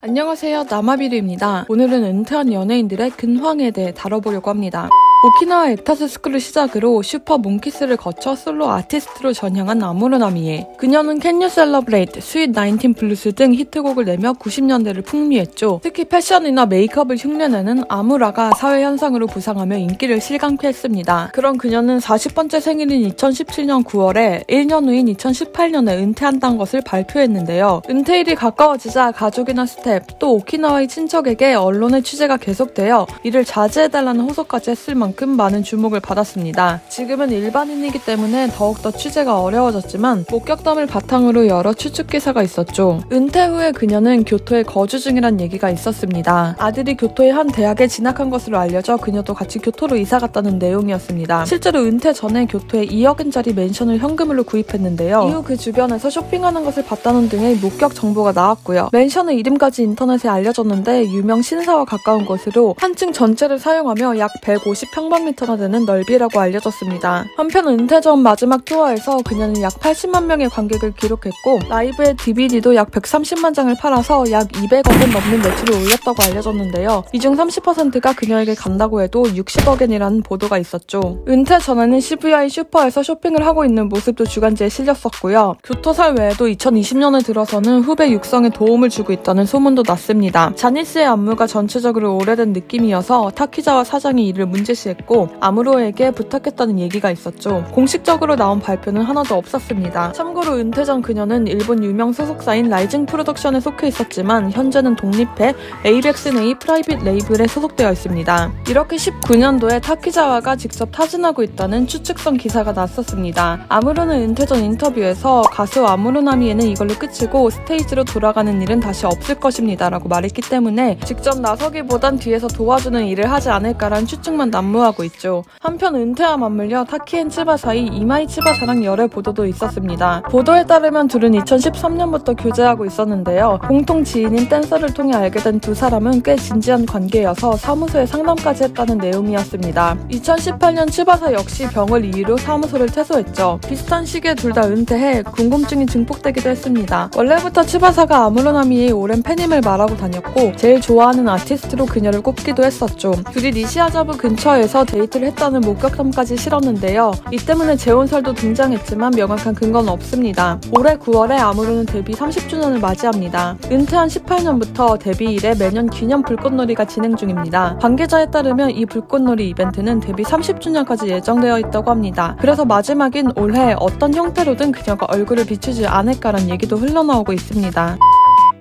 안녕하세요 나마비르입니다. 오늘은 은퇴한 연예인들의 근황에 대해 다뤄보려고 합니다. 오키나와 액터스 스쿨을 시작으로 슈퍼 몽키스를 거쳐 솔로 아티스트로 전향한 아무로 나미에 그녀는 Can You Celebrate, Sweet 19 Blues 등 히트곡을 내며 90년대를 풍미했죠. 특히 패션이나 메이크업을 흉내내는 아무라가 사회 현상으로 부상하며 인기를 실감케 했습니다. 그런 그녀는 40번째 생일인 2017년 9월에 1년 후인 2018년에 은퇴한다는 것을 발표했는데요. 은퇴일이 가까워지자 가족이나 스텝, 또 오키나와의 친척에게 언론의 취재가 계속되어 이를 자제해달라는 호소까지 했을 만큼 만큼 많은 주목을 받았습니다. 지금은 일반인이기 때문에 더욱더 취재가 어려워졌지만 목격담을 바탕으로 여러 추측 기사가 있었죠. 은퇴 후에 그녀는 교토에 거주 중이란 얘기가 있었습니다. 아들이 교토의 한 대학에 진학한 것으로 알려져 그녀도 같이 교토로 이사 갔다는 내용이었습니다. 실제로 은퇴 전에 교토에 2억엔짜리 맨션을 현금으로 구입했는데요. 이후 그 주변에서 쇼핑하는 것을 봤다는 등의 목격 정보가 나왔고요. 맨션의 이름까지 인터넷에 알려졌는데 유명 신사와 가까운 곳으로 한 층 전체를 사용하며 약 150평 평방미터나 되는 넓이라고 알려졌습니다. 한편 은퇴 전 마지막 투어에서 그녀는 약 80만 명의 관객을 기록했고 라이브의 DVD도 약 130만 장을 팔아서 약 200억엔 넘는 매출을 올렸다고 알려졌는데요. 이 중 30%가 그녀에게 간다고 해도 60억엔이라는 보도가 있었죠. 은퇴 전에는 시부야의 슈퍼에서 쇼핑을 하고 있는 모습도 주간지에 실렸었고요. 교토설 외에도 2020년에 들어서는 후배 육성에 도움을 주고 있다는 소문도 났습니다. 자니스의 안무가 전체적으로 오래된 느낌이어서 타키자와 사장이 이를 문제시 했고 아무로에게 부탁했다는 얘기가 있었죠. 공식적으로 나온 발표는 하나도 없었습니다. 참고로 은퇴 전 그녀는 일본 유명 소속사인 라이징 프로덕션에 속해 있었지만 현재는 독립해 에이벡스 내의 프라이빗 레이블에 소속되어 있습니다. 이렇게 19년도에 타키자와가 직접 타진하고 있다는 추측성 기사가 났었습니다. 아무로는 은퇴 전 인터뷰에서 가수 아무로나미에는 이걸로 끝이고 스테이지로 돌아가는 일은 다시 없을 것입니다 라고 말했기 때문에 직접 나서기보단 뒤에서 도와주는 일을 하지 않을까라는 추측만 난무 난무하고 있죠. 한편 은퇴와 맞물려 타키 앤 츠바사의 이마이 츠바사랑 열애 보도도 있었습니다. 보도에 따르면 둘은 2013년부터 교제하고 있었는데요. 공통 지인인 댄서를 통해 알게 된 두 사람은 꽤 진지한 관계여서 사무소에 상담까지 했다는 내용이었습니다. 2018년 츠바사 역시 병을 이유로 사무소를 퇴소했죠. 비슷한 시기에 둘 다 은퇴해 궁금증이 증폭되기도 했습니다. 원래부터 츠바사가 아무로 나미에의 오랜 팬임을 말하고 다녔고 제일 좋아하는 아티스트로 그녀를 꼽기도 했었죠. 둘이 니시아자부 근처에 에서 데이트를 했다는 목격담까지 실렸는데요. 이 때문에 재혼설도 등장했지만 명확한 근거는 없습니다. 올해 9월에 아무로는 데뷔 30주년을 맞이합니다. 은퇴한 18년부터 데뷔 이래 매년 기념 불꽃놀이가 진행 중입니다. 관계자에 따르면 이 불꽃놀이 이벤트는 데뷔 30주년까지 예정되어 있다고 합니다. 그래서 마지막인 올해 어떤 형태로든 그녀가 얼굴을 비추지 않을까란 얘기도 흘러나오고 있습니다.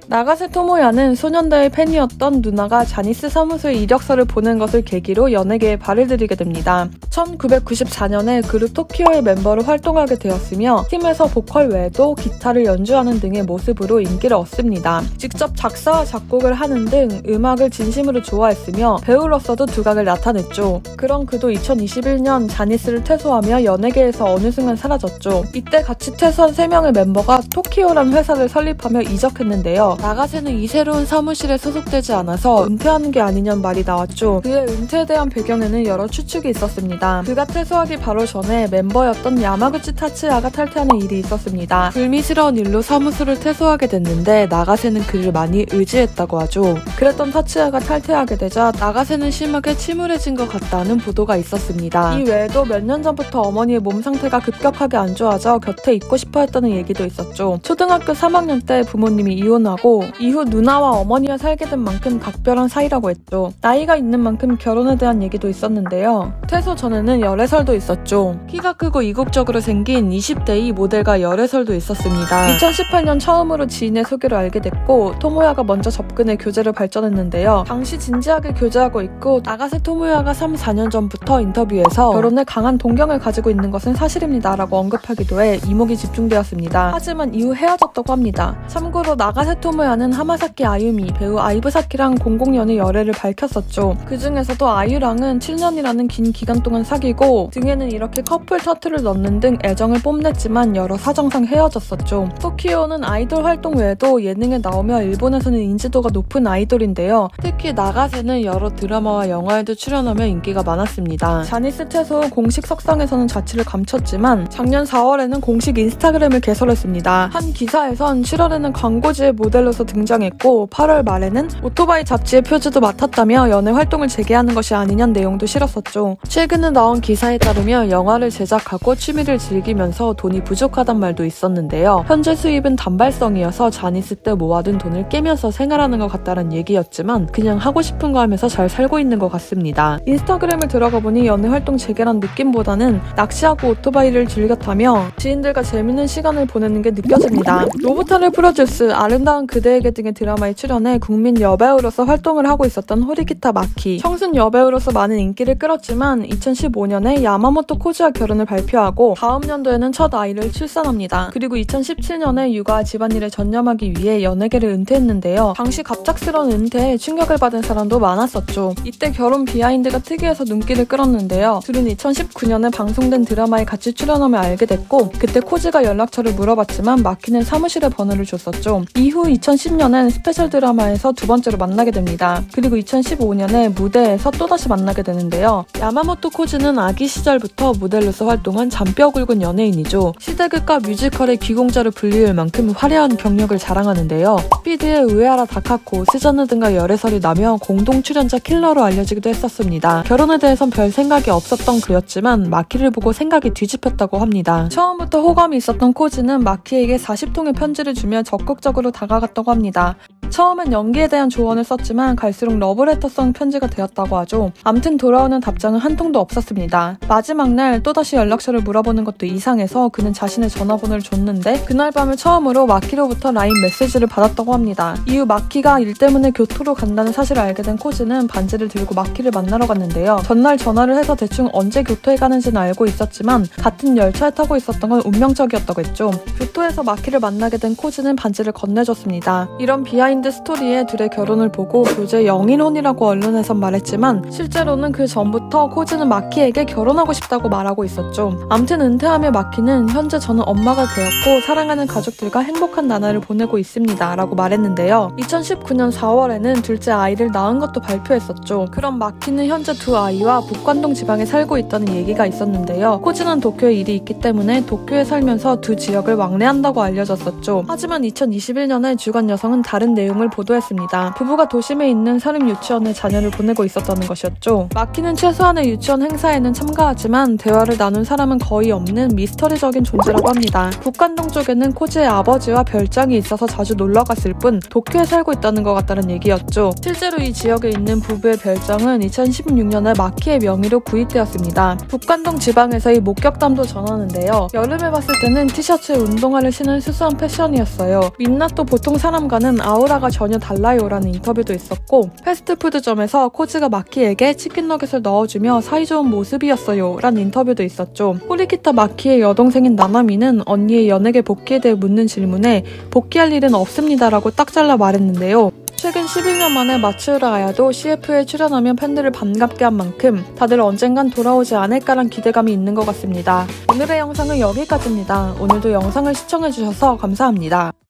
나가세 토모야는 소년다의 팬이었던 누나가 자니스 사무소에 이력서를 보낸 것을 계기로 연예계에 발을 들이게 됩니다. 1994년에 그룹 토키오의 멤버로 활동하게 되었으며 팀에서 보컬 외에도 기타를 연주하는 등의 모습으로 인기를 얻습니다. 직접 작사와 작곡을 하는 등 음악을 진심으로 좋아했으며 배우로서도 두각을 나타냈죠. 그런 그도 2021년 자니스를 퇴소하며 연예계에서 어느 순간 사라졌죠. 이때 같이 퇴소한 3명의 멤버가 토키오라는 회사를 설립하며 이적했는데요. 나가세는 이 새로운 사무실에 소속되지 않아서 은퇴하는 게 아니냐는 말이 나왔죠. 그의 은퇴에 대한 배경에는 여러 추측이 있었습니다. 그가 퇴소하기 바로 전에 멤버였던 야마구치 타츠야가 탈퇴하는 일이 있었습니다. 불미스러운 일로 사무소를 퇴소하게 됐는데 나가세는 그를 많이 의지했다고 하죠. 그랬던 타츠야가 탈퇴하게 되자 나가세는 심하게 침울해진 것 같다는 보도가 있었습니다. 이 외에도 몇 년 전부터 어머니의 몸 상태가 급격하게 안 좋아져 곁에 있고 싶어 했다는 얘기도 있었죠. 초등학교 3학년 때 부모님이 이혼하고 했고 이후 누나와 어머니와 살게 된 만큼 각별한 사이라고 했죠. 나이가 있는 만큼 결혼에 대한 얘기도 있었는데요. 퇴소 전에는 열애설도 있었죠. 키가 크고 이국적으로 생긴 20대의 모델과 열애설도 있었습니다. 2018년 처음으로 지인의 소개로 알게 됐고 토모야가 먼저 접근해 교제를 발전했는데요. 당시 진지하게 교제하고 있고 나가세 토모야가 3, 4년 전부터 인터뷰에서 결혼에 강한 동경을 가지고 있는 것은 사실입니다 라고 언급하기도 해 이목이 집중되었습니다. 하지만 이후 헤어졌다고 합니다. 참고로 나가세 토모 토모야는 하마사키 아유미, 배우 아이브사키랑 공공연애 열애를 밝혔었죠. 그 중에서도 아유랑은 7년이라는 긴 기간 동안 사귀고 등에는 이렇게 커플 타투를 넣는 등 애정을 뽐냈지만 여러 사정상 헤어졌었죠. 토키오는 아이돌 활동 외에도 예능에 나오며 일본에서는 인지도가 높은 아이돌인데요. 특히 나가세는 여러 드라마와 영화에도 출연하며 인기가 많았습니다. 자니스 채소 공식 석상에서는 자취를 감췄지만 작년 4월에는 공식 인스타그램을 개설했습니다. 한 기사에선 7월에는 광고지의 모델로 모델로서 등장했고 8월 말에는 오토바이 잡지의 표지도 맡았다며 연예 활동을 재개하는 것이 아니냐는 내용도 실렸었죠. 최근에 나온 기사에 따르면 영화를 제작하고 취미를 즐기면서 돈이 부족하단 말도 있었는데요. 현재 수입은 단발성이어서 자니스 때 모아둔 돈을 깨면서 생활하는 것 같다는 얘기였지만 그냥 하고 싶은 거 하면서 잘 살고 있는 것 같습니다. 인스타그램을 들어가 보니 연예 활동 재개란 느낌보다는 낚시하고 오토바이를 즐겼다며 지인들과 재밌는 시간을 보내는 게 느껴집니다. 노부타를 프로듀스 아름다운 그대에게 등의 드라마에 출연해 국민 여배우로서 활동을 하고 있었던 호리키타 마키. 청순 여배우로서 많은 인기를 끌었지만 2015년에 야마모토 코지와 결혼을 발표하고 다음 년도에는 첫 아이를 출산합니다. 그리고 2017년에 육아 집안일에 전념하기 위해 연예계를 은퇴했는데요. 당시 갑작스러운 은퇴에 충격을 받은 사람도 많았었죠. 이때 결혼 비하인드가 특이해서 눈길을 끌었는데요. 둘은 2019년에 방송된 드라마에 같이 출연하며 알게 됐고 그때 코즈가 연락처를 물어봤지만 마키는 사무실에 번호를 줬었죠. 이후 2010년엔 스페셜 드라마에서 두 번째로 만나게 됩니다. 그리고 2015년에 무대에서 또다시 만나게 되는데요. 야마모토 코즈는 아기 시절부터 모델로서 활동한 잔뼈 굵은 연예인이죠. 시대극과 뮤지컬의 귀공자로 불리울 만큼 화려한 경력을 자랑하는데요. 스피드의 우에하라 다카코, 스자느 등과 열애설이 나며 공동 출연자 킬러로 알려지기도 했었습니다. 결혼에 대해선 별 생각이 없었던 그였지만 마키를 보고 생각이 뒤집혔다고 합니다. 처음부터 호감이 있었던 코즈는 마키에게 40통의 편지를 주며 적극적으로 다가 갔다고 합니다. 처음엔 연기에 대한 조언을 썼지만 갈수록 러브레터성 편지가 되었다고 하죠. 암튼 돌아오는 답장은 한 통도 없었습니다. 마지막 날 또다시 연락처를 물어보는 것도 이상해서 그는 자신의 전화번호를 줬는데 그날 밤을 처음으로 마키로부터 라인 메시지를 받았다고 합니다. 이후 마키가 일 때문에 교토로 간다는 사실을 알게 된 코즈는 반지를 들고 마키를 만나러 갔는데요. 전날 전화를 해서 대충 언제 교토에 가는지는 알고 있었지만 같은 열차에 타고 있었던 건 운명적이었다고 했죠. 교토에서 마키를 만나게 된 코즈는 반지를 건네줬습니다. 이런 비하인드 스토리에 둘의 결혼을 보고 교제 0일혼이라고 언론에선 말했지만 실제로는 그 전부터 코즈는 마키에게 결혼하고 싶다고 말하고 있었죠. 암튼 은퇴하며 마키는 현재 저는 엄마가 되었고 사랑하는 가족들과 행복한 나날을 보내고 있습니다. 라고 말했는데요. 2019년 4월에는 둘째 아이를 낳은 것도 발표했었죠. 그럼 마키는 현재 두 아이와 북관동 지방에 살고 있다는 얘기가 있었는데요. 코즈는 도쿄에 일이 있기 때문에 도쿄에 살면서 두 지역을 왕래한다고 알려졌었죠. 하지만 2021년에 주간 여성은 다른 내용 을 보도했습니다. 부부가 도심에 있는 사립 유치원에 자녀를 보내고 있었다는 것이었죠. 마키는 최소한의 유치원 행사에는 참가하지만 대화를 나눈 사람은 거의 없는 미스터리적인 존재라고 합니다. 북관동 쪽에는 코즈의 아버지와 별장이 있어서 자주 놀러 갔을 뿐 도쿄에 살고 있다는 것 같다는 얘기였죠. 실제로 이 지역에 있는 부부의 별장은 2016년에 마키의 명의로 구입되었습니다. 북관동 지방에서의 목격담도 전하는데요. 여름에 봤을 때는 티셔츠에 운동화를 신은 수수한 패션이었어요. 민낯도 보통 사람과는 아우라 가 전혀 달라요라는 인터뷰도 있었고 패스트푸드점에서 코즈가 마키에게 치킨 너겟을 넣어주며 사이좋은 모습이었어요 라는 인터뷰도 있었죠. 호리키타 마키의 여동생인 나나미는 언니의 연예계 복귀에 대해 묻는 질문에 복귀할 일은 없습니다라고 딱 잘라 말했는데요. 최근 11년 만에 마츠우라 아야도 CF에 출연하면 팬들을 반갑게 한 만큼 다들 언젠간 돌아오지 않을까란 기대감이 있는 것 같습니다. 오늘의 영상은 여기까지입니다. 오늘도 영상을 시청해주셔서 감사합니다.